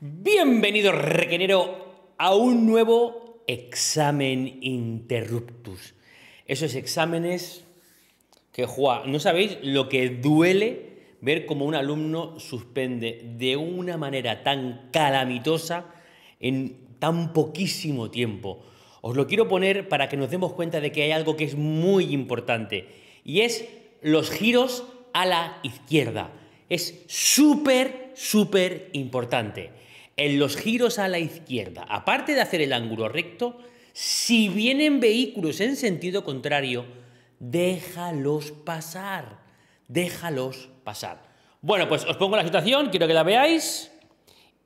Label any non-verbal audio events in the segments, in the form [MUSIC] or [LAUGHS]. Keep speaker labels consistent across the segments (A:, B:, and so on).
A: Bienvenido, requenero, a un nuevo examen interruptus. Esos exámenes que, Juan, no sabéis lo que duele ver cómo un alumno suspende de una manera tan calamitosa en tan poquísimo tiempo. Os lo quiero poner para que nos demos cuenta de que hay algo que es muy importante y es los giros a la izquierda. Es súper, súper importante en los giros a la izquierda, aparte de hacer el ángulo recto, si vienen vehículos en sentido contrario, déjalos pasar, déjalos pasar. Bueno, pues os pongo la situación, quiero que la veáis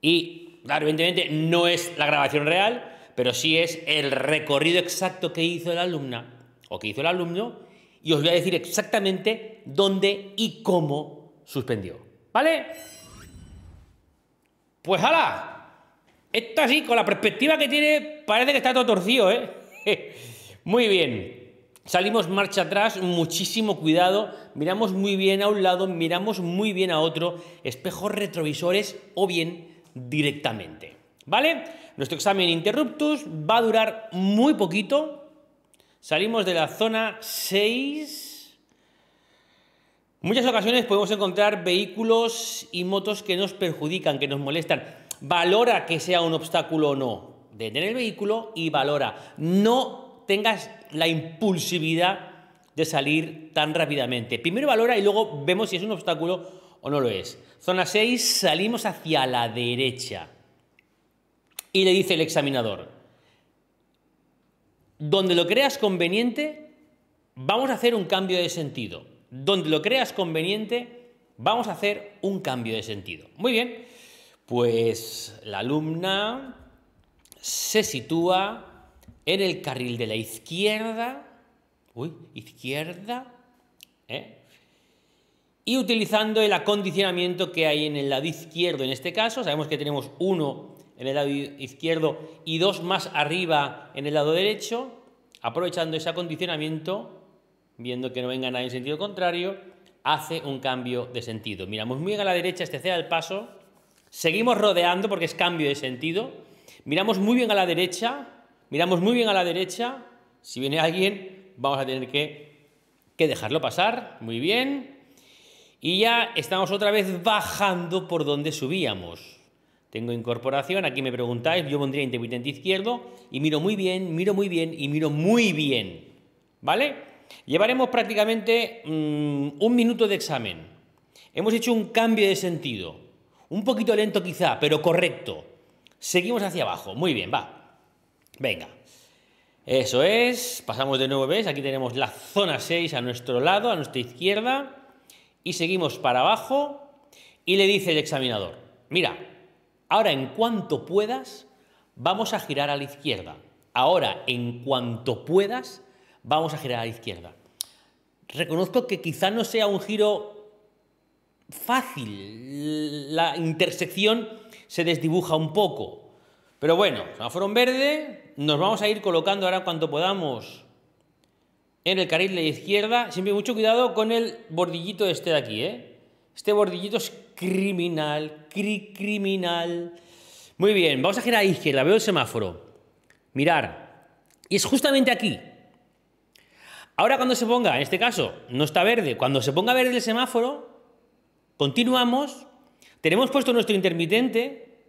A: y, claro, evidentemente no es la grabación real, pero sí es el recorrido exacto que hizo la alumna o que hizo el alumno y os voy a decir exactamente dónde y cómo suspendió. ¿Vale? Pues hala, esto así, con la perspectiva que tiene, parece que está todo torcido, ¿eh? [LAUGHS] Muy bien. Salimos marcha atrás, muchísimo cuidado, miramos muy bien a un lado, miramos muy bien a otro, espejos retrovisores o bien directamente. ¿Vale? Nuestro examen interruptus va a durar muy poquito. Salimos de la zona 6 Muchas ocasiones podemos encontrar vehículos y motos que nos perjudican, que nos molestan. Valora que sea un obstáculo o no. Detén el vehículo y valora. No tengas la impulsividad de salir tan rápidamente. Primero valora y luego vemos si es un obstáculo o no lo es. Zona 6, salimos hacia la derecha. Y le dice el examinador, donde lo creas conveniente, vamos a hacer un cambio de sentido donde lo creas conveniente, vamos a hacer un cambio de sentido. Muy bien, pues la alumna se sitúa en el carril de la izquierda, uy, izquierda, ¿eh? y utilizando el acondicionamiento que hay en el lado izquierdo en este caso, sabemos que tenemos uno en el lado izquierdo y dos más arriba en el lado derecho, aprovechando ese acondicionamiento, viendo que no venga nadie en sentido contrario, hace un cambio de sentido. Miramos muy bien a la derecha, este sea el paso, seguimos rodeando porque es cambio de sentido, miramos muy bien a la derecha, miramos muy bien a la derecha, si viene alguien vamos a tener que, que dejarlo pasar, muy bien, y ya estamos otra vez bajando por donde subíamos. Tengo incorporación, aquí me preguntáis, yo pondría intermitente izquierdo. Y miro muy bien, miro muy bien y miro muy bien. ¿Vale? Llevaremos prácticamente mm, un minuto de examen. Hemos hecho un cambio de sentido. Un poquito lento quizá, pero correcto. Seguimos hacia abajo. Muy bien, va. Venga. Eso es. Pasamos de nuevo, ¿ves? Aquí tenemos la zona 6 a nuestro lado, a nuestra izquierda. Y seguimos para abajo. Y le dice el examinador, mira, ahora en cuanto puedas, vamos a girar a la izquierda. Ahora, en cuanto puedas, vamos a girar a la izquierda. Reconozco que quizá no sea un giro fácil, la intersección se desdibuja un poco. Pero bueno, semáforo en verde, nos vamos a ir colocando ahora cuanto podamos en el carril de izquierda. Siempre mucho cuidado con el bordillito este de aquí, ¿eh? Este bordillito es criminal, cri criminal. Muy bien, vamos a girar a la izquierda, veo el semáforo. Mirar. Y es justamente aquí, Ahora cuando se ponga, en este caso, no está verde, cuando se ponga verde el semáforo, continuamos, tenemos puesto nuestro intermitente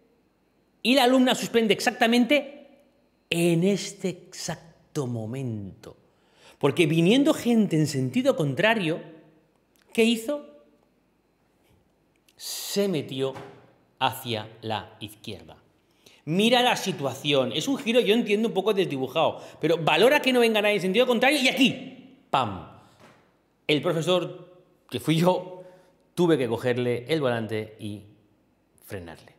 A: y la alumna suspende exactamente en este exacto momento. Porque viniendo gente en sentido contrario, ¿qué hizo? Se metió hacia la izquierda. Mira la situación. Es un giro, yo entiendo un poco desdibujado, pero valora que no venga nadie en sentido contrario y aquí, ¡pam! El profesor, que fui yo, tuve que cogerle el volante y frenarle.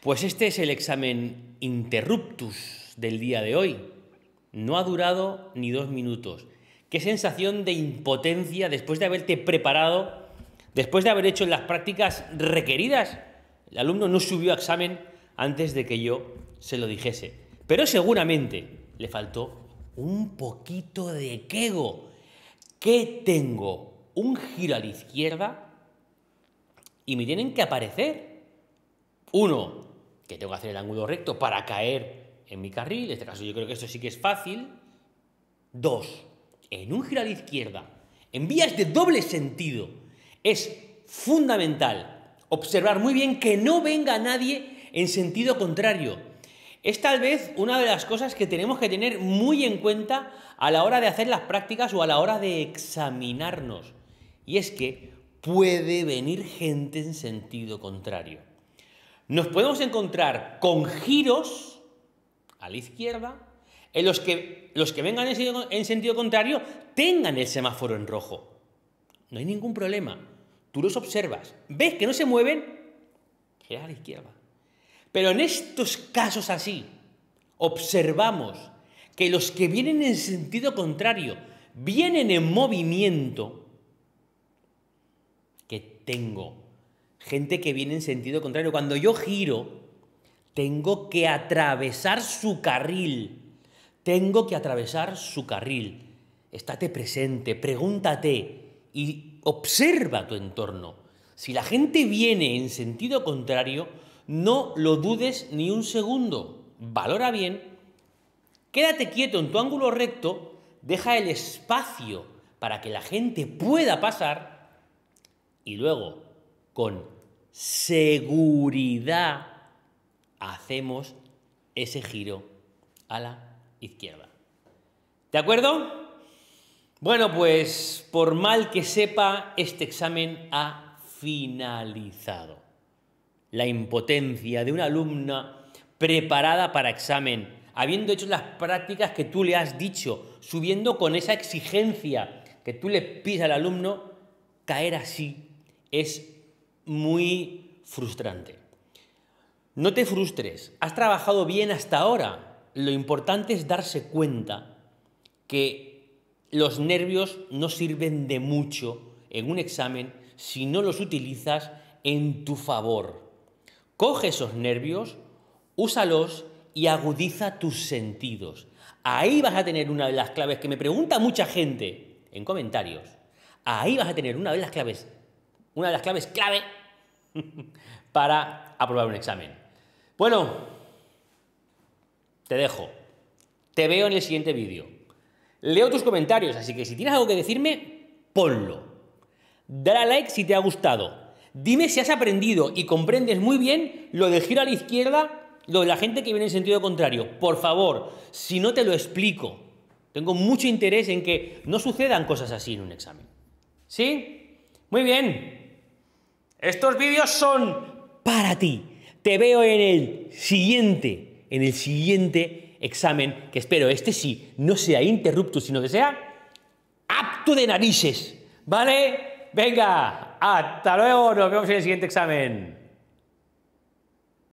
A: Pues este es el examen interruptus del día de hoy. No ha durado ni dos minutos. Qué sensación de impotencia después de haberte preparado, después de haber hecho las prácticas requeridas. El alumno no subió a examen antes de que yo se lo dijese. Pero seguramente le faltó un poquito de quego. ¿Qué tengo? ¿Un giro a la izquierda? y me tienen que aparecer. Uno, que tengo que hacer el ángulo recto para caer en mi carril, en este caso yo creo que esto sí que es fácil. Dos, en un giro a la izquierda, en vías de doble sentido, es fundamental observar muy bien que no venga nadie en sentido contrario. Es tal vez una de las cosas que tenemos que tener muy en cuenta a la hora de hacer las prácticas o a la hora de examinarnos. Y es que puede venir gente en sentido contrario. Nos podemos encontrar con giros a la izquierda en los que los que vengan en sentido, contrario tengan el semáforo en rojo. No hay ningún problema. Tú los observas, ves que no se mueven, gira a la izquierda. Pero en estos casos así, observamos que los que vienen en sentido contrario vienen en movimiento, que tengo gente que viene en sentido contrario. Cuando yo giro, tengo que atravesar su carril. Tengo que atravesar su carril. Estate presente, pregúntate y observa tu entorno. Si la gente viene en sentido contrario, no lo dudes ni un segundo. Valora bien Quédate quieto en tu ángulo recto, deja el espacio para que la gente pueda pasar y luego con seguridad hacemos ese giro a la izquierda. ¿De acuerdo? Bueno, pues por mal que sepa, este examen ha finalizado. La impotencia de una alumna preparada para examen habiendo hecho las prácticas que tú le has dicho, subiendo con esa exigencia que tú le pides al alumno, caer así es muy frustrante. No te frustres, has trabajado bien hasta ahora. Lo importante es darse cuenta que los nervios no sirven de mucho en un examen si no los utilizas en tu favor. Coge esos nervios, úsalos y agudiza tus sentidos. Ahí vas a tener una de las claves que me pregunta mucha gente en comentarios. Ahí vas a tener una de las claves, una de las claves clave [LAUGHS] para aprobar un examen. Bueno, te dejo. Te veo en el siguiente vídeo. Leo tus comentarios, así que si tienes algo que decirme, ponlo. Dale a like si te ha gustado. Dime si has aprendido y comprendes muy bien lo de giro a la izquierda lo de la gente que viene en sentido contrario, por favor, si no te lo explico, tengo mucho interés en que no sucedan cosas así en un examen. ¿Sí? Muy bien. Estos vídeos son para ti. Te veo en el siguiente, en el siguiente examen, que espero este sí no sea interrupto, sino que sea apto de narices. ¿Vale? Venga, hasta luego, nos vemos en el siguiente examen.